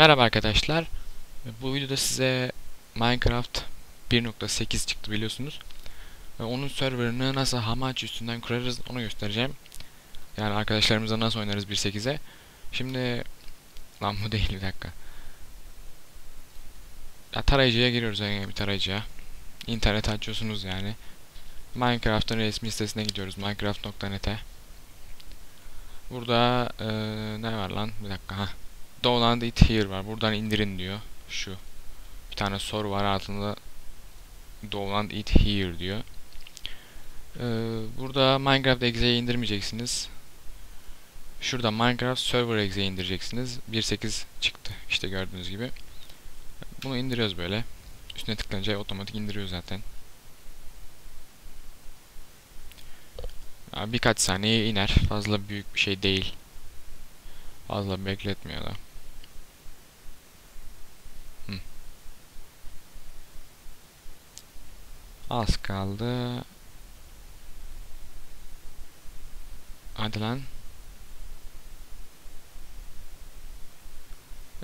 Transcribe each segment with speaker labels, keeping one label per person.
Speaker 1: Merhaba arkadaşlar. Bu videoda size Minecraft 1.8 çıktı biliyorsunuz. Onun serverını nasıl Hamachi üstünden kurarız onu göstereceğim. Yani arkadaşlarımızla nasıl oynarız 1.8'e. Şimdi lan bu değil bir dakika. Ya tarayıcıya giriyoruz yani bir tarayıcıya. İnternet açıyorsunuz yani. Minecraft'ın resmi sitesine gidiyoruz. Minecraft.net'e. Burada eee, ne var lan? Bir dakika ha. Download it here var. Buradan indirin diyor. Şu. Bir tane soru var altında Download it here diyor. Ee, burada Minecraft Exe'yi indirmeyeceksiniz. Şurada Minecraft Server Exe'yi indireceksiniz. 1.8 çıktı. İşte gördüğünüz gibi. Bunu indiriyoruz böyle. Üstüne tıklayınca otomatik indiriyor zaten. Birkaç saniye iner. Fazla büyük bir şey değil. Fazla bekletmiyor da. Az kaldı. Hadi lan.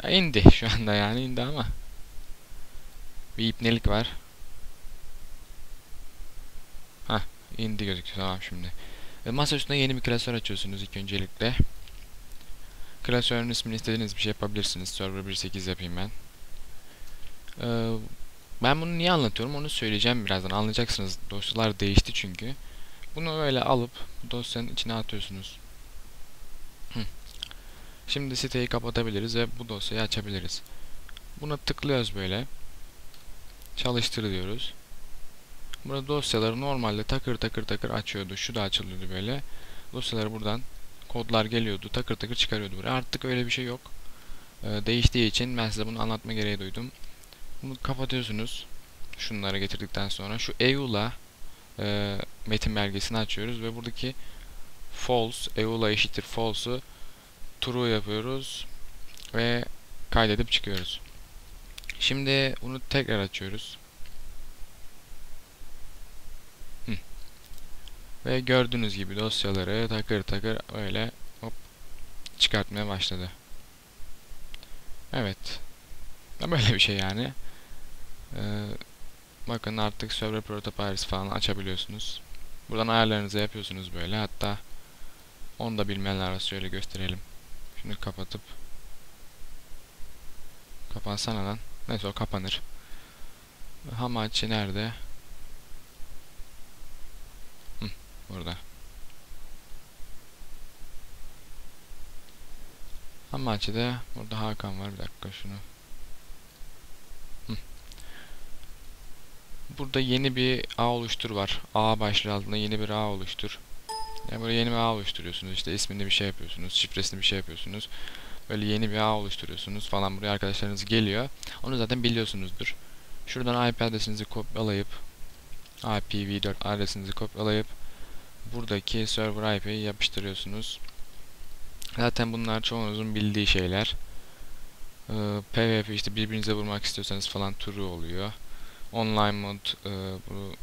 Speaker 1: Ya indi şu anda yani indi ama. Bir ipnelik var. Hah indi gözüküyor tamam şimdi. E, masa üstünde yeni bir klasör açıyorsunuz ilk öncelikle. Klasörün ismini istediğiniz bir şey yapabilirsiniz. Server 1.8 yapayım ben. Ee, ben bunu niye anlatıyorum onu söyleyeceğim birazdan. Anlayacaksınız. Dosyalar değişti çünkü. Bunu öyle alıp dosyanın içine atıyorsunuz. Şimdi siteyi kapatabiliriz ve bu dosyayı açabiliriz. Buna tıklıyoruz böyle. Çalıştır diyoruz. Burada dosyaları normalde takır takır takır açıyordu. Şu da açılıyordu böyle. Dosyaları buradan kodlar geliyordu. Takır takır çıkarıyordu buraya. Artık öyle bir şey yok. Ee, değiştiği için ben size bunu anlatma gereği duydum. Bunu kapatıyorsunuz. Şunları getirdikten sonra şu EULA e, metin belgesini açıyoruz ve buradaki false, EULA eşittir false'u true yapıyoruz ve kaydedip çıkıyoruz. Şimdi bunu tekrar açıyoruz. Ve gördüğünüz gibi dosyaları takır takır öyle hop çıkartmaya başladı. Evet. Böyle bir şey yani. Ee, bakın artık server prototypes falan açabiliyorsunuz. Buradan ayarlarınızı yapıyorsunuz böyle. Hatta onu da bilmeyenler var. Şöyle gösterelim. Şunu kapatıp kapansana lan. Neyse o kapanır. Hamachi nerede? Hı, burada. Hamachi'de burada Hakan var. Bir dakika şunu. Hı. Burada yeni bir ağ oluştur var. A başlığı altında yeni bir ağ oluştur. Yani böyle yeni bir ağ oluşturuyorsunuz. İşte isminde bir şey yapıyorsunuz. Şifresinde bir şey yapıyorsunuz. Böyle yeni bir ağ oluşturuyorsunuz falan. Buraya arkadaşlarınız geliyor. Onu zaten biliyorsunuzdur. Şuradan IP adresinizi kopyalayıp IPv4 adresinizi kopyalayıp buradaki server IP'yi yapıştırıyorsunuz. Zaten bunlar çoğunuzun bildiği şeyler. Ee, PvP işte birbirinize vurmak istiyorsanız falan true oluyor. Online mod e, bu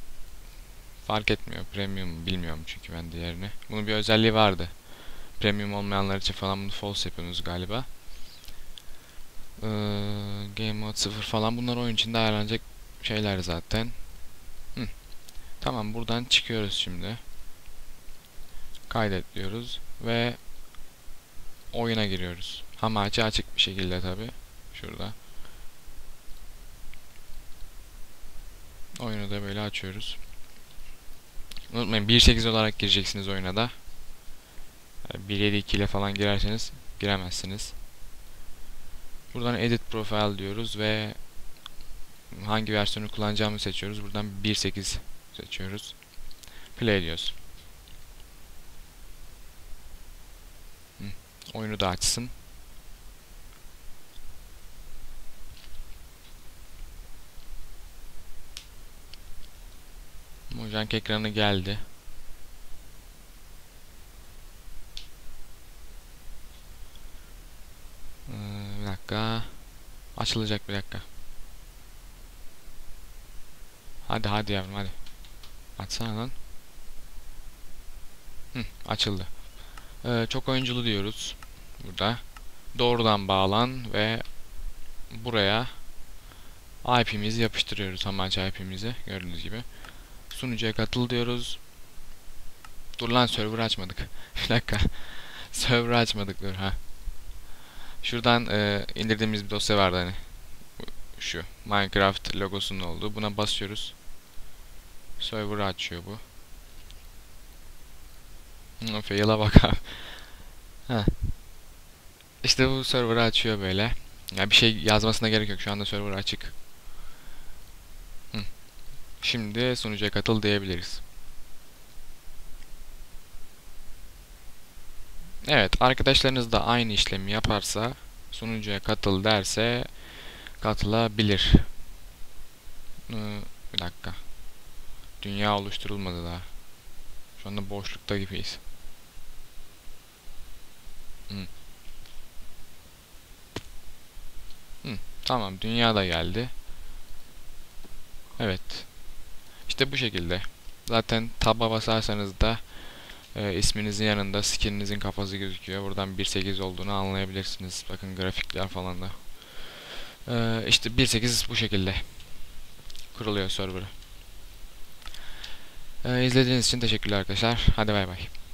Speaker 1: fark etmiyor. Premium bilmiyorum çünkü ben diğerini. Bunun bir özelliği vardı. Premium olmayanlar için falan bunu false yapıyorsunuz galiba. Ee, Game Mode 0 falan bunlar oyun içinde ayarlanacak şeyler zaten. Hı. Tamam buradan çıkıyoruz şimdi. Kaydet diyoruz ve oyuna giriyoruz. Hamachi açık bir şekilde tabi. Şurada. Oyunu da böyle açıyoruz. Unutmayın 1.8 olarak gireceksiniz oyuna da. 1.7.2 ile falan girerseniz giremezsiniz. Buradan edit profile diyoruz ve hangi versiyonu kullanacağımızı seçiyoruz. Buradan 1.8 seçiyoruz. Play diyoruz. Hı. Oyunu da açsın. Mojang ekranı geldi. Ee, bir dakika. Açılacak bir dakika. Hadi hadi yavrum hadi. Açsana lan. Hı, açıldı. Ee, çok oyunculu diyoruz. Burada. Doğrudan bağlan ve buraya IP'mizi yapıştırıyoruz. Amaç IP'mizi gördüğünüz gibi. Sunucuya katıl diyoruz. Dur lan server açmadık. Bir dakika. server açmadık dur ha. Şuradan e, indirdiğimiz bir dosya vardı hani. Şu Minecraft logosunun olduğu. Buna basıyoruz. Server açıyor bu. Hı, Fail'a bak abi. Heh. İşte bu server'ı açıyor böyle. Ya bir şey yazmasına gerek yok. Şu anda server açık. Hı. Şimdi sunucuya katıl diyebiliriz. Evet, arkadaşlarınız da aynı işlemi yaparsa, sunucuya katıl derse katılabilir. Ee, bir dakika. Dünya oluşturulmadı daha. Şu anda boşlukta gibiyiz. Hı. Hı, tamam, dünya da geldi. Evet. İşte bu şekilde. Zaten tab'a basarsanız da e, isminizin yanında skininizin kafası gözüküyor. Buradan 1.8 olduğunu anlayabilirsiniz. Bakın grafikler falan da. E, işte 1.8 bu şekilde kuruluyor serverı. E, izlediğiniz için teşekkürler arkadaşlar. Hadi bay bay.